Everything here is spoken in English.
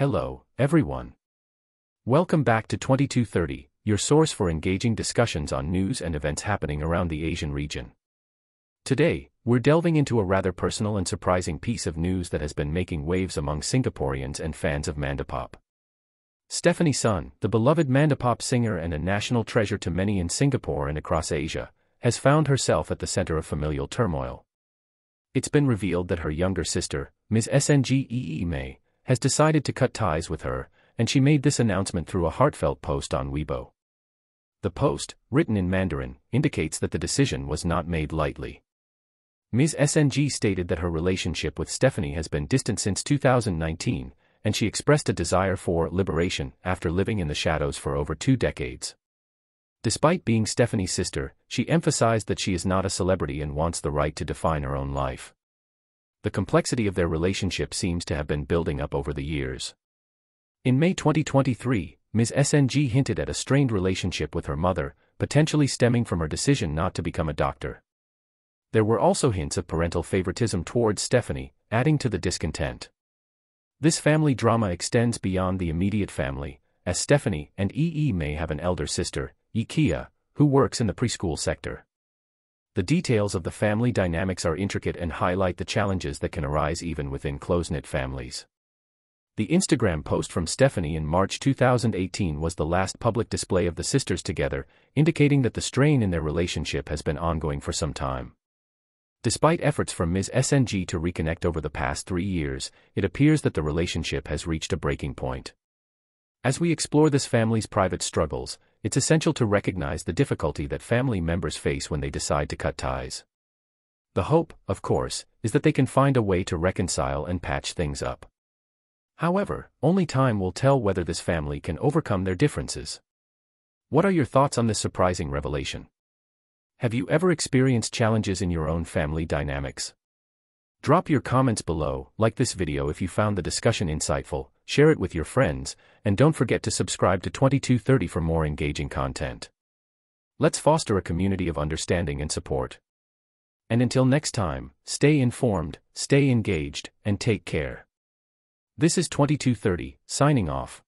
Hello, everyone. Welcome back to 2230, your source for engaging discussions on news and events happening around the Asian region. Today, we're delving into a rather personal and surprising piece of news that has been making waves among Singaporeans and fans of Mandopop. Stefanie Sun, the beloved Mandopop singer and a national treasure to many in Singapore and across Asia, has found herself at the center of familial turmoil. It's been revealed that her younger sister, Ms. SNG Mei, has decided to cut ties with her, and she made this announcement through a heartfelt post on Weibo. The post, written in Mandarin, indicates that the decision was not made lightly. Ms. SNG stated that her relationship with Stefanie has been distant since 2019, and she expressed a desire for liberation after living in the shadows for over two decades. Despite being Stefanie's sister, she emphasized that she is not a celebrity and wants the right to define her own life the complexity of their relationship seems to have been building up over the years. In May 2023, Ms. SNG hinted at a strained relationship with her mother, potentially stemming from her decision not to become a doctor. There were also hints of parental favoritism towards Stefanie, adding to the discontent. This family drama extends beyond the immediate family, as Stefanie and Ee Mei have an elder sister, Yee Kia, who works in the preschool sector. The details of the family dynamics are intricate and highlight the challenges that can arise even within close-knit families. The Instagram post from Stefanie in March 2018 was the last public display of the sisters together, indicating that the strain in their relationship has been ongoing for some time. Despite efforts from Ms. SNG to reconnect over the past three years, it appears that the relationship has reached a breaking point. As we explore this family's private struggles, it's essential to recognize the difficulty that family members face when they decide to cut ties. The hope, of course, is that they can find a way to reconcile and patch things up. However, only time will tell whether this family can overcome their differences. What are your thoughts on this surprising revelation? Have you ever experienced challenges in your own family dynamics? Drop your comments below, like this video if you found the discussion insightful, share it with your friends, and don't forget to subscribe to 2230 for more engaging content. Let's foster a community of understanding and support. And until next time, stay informed, stay engaged, and take care. This is 2230, signing off.